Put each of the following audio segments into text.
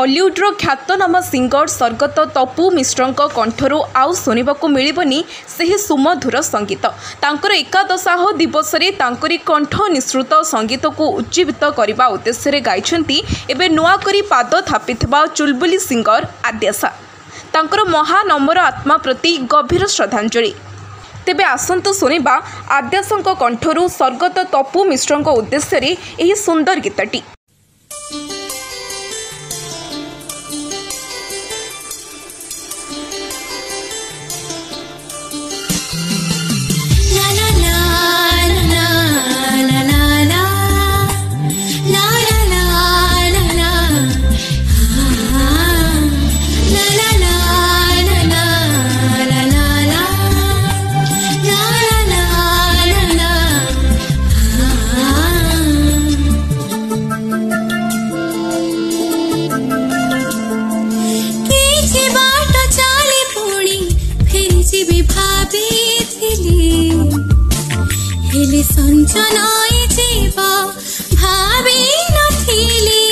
ଅଲିଉଡ୍ର ଖ୍ୟାତନାମା ସିଙ୍ଗର ସ୍ୱର୍ଗତ ତପୁ ମିଶ୍ରଙ୍କ କଣ୍ଠରୁ ଆଉ ଶୁଣିବାକୁ ମିଳିବନି ସେହି ସୁମଧୁର ସଙ୍ଗୀତ। ତାଙ୍କର ଏକାଦଶାହ ଦିବସରେ ତାଙ୍କରି କଣ୍ଠ ନିଃସୃତ ସଙ୍ଗୀତକୁ ଉଜ୍ଜୀବିତ କରିବା ଉଦ୍ଦେଶ୍ୟରେ ଗାଇଛନ୍ତି ଏବେ ନୂଆକରି ପାଦ ଥାପିଥିବା ଚୁଲବୁଲି ସିଙ୍ଗର ଆଦ୍ୟାସା ତାଙ୍କର ମହାନମ୍ର ଆତ୍ମା ପ୍ରତି ଗଭୀର ଶ୍ରଦ୍ଧାଞ୍ଜଳି। ତେବେ ଆସନ୍ତୁ ଶୁଣିବା ଆଦ୍ୟାସଙ୍କ କଣ୍ଠରୁ ସ୍ୱର୍ଗତ ତପୁ ମିଶ୍ରଙ୍କ ଉଦ୍ଦେଶ୍ୟରେ ଏହି ସୁନ୍ଦର ଗୀତଟି। ହେଲେ ସଞ୍ଚନ ଯିବ ଭାବି ନଥିଲି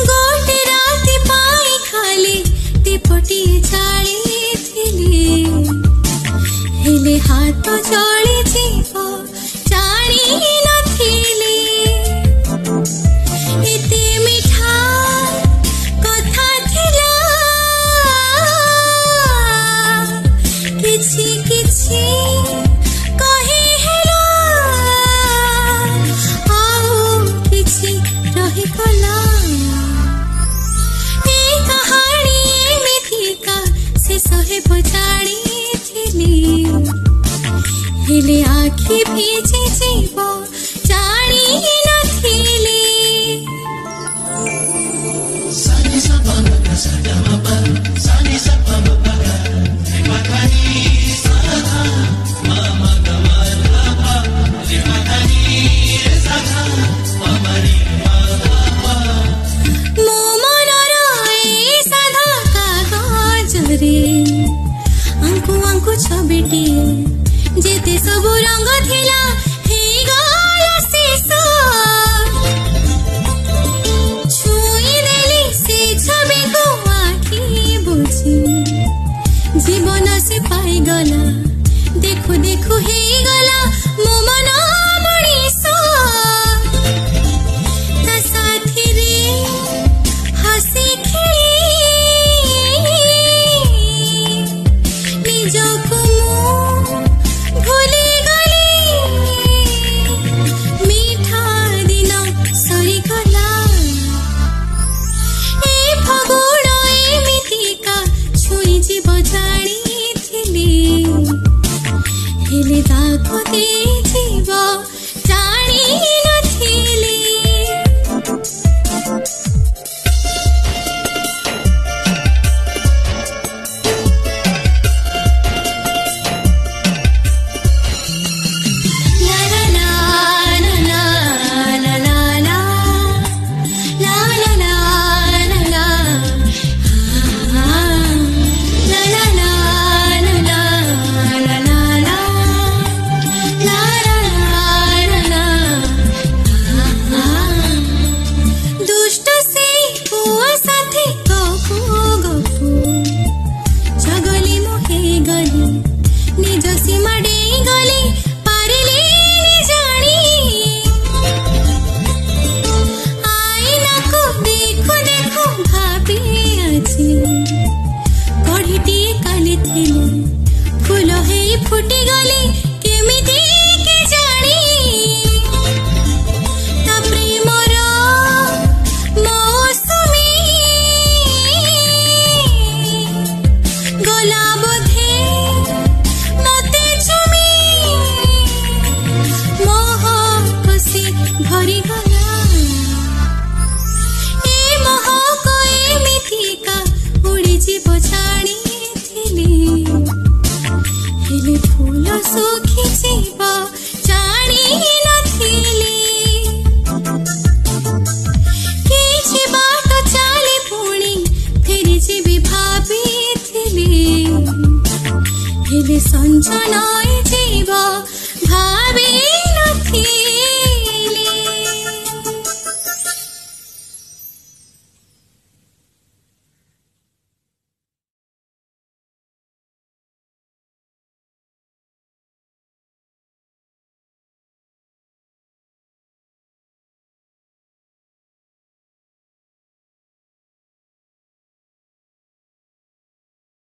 ଗୋଟେ ରାତି ପାଇଁ ଖାଲି ଦୀପଟିଏ ଜାଳିଥିଲି ହେଲେ ହାତ ଜଳିଯିବ सहे पछाडि थिली आँखी भिजे जीवन कुछ बेटी जेते सब रंग थिला सञ्चनाय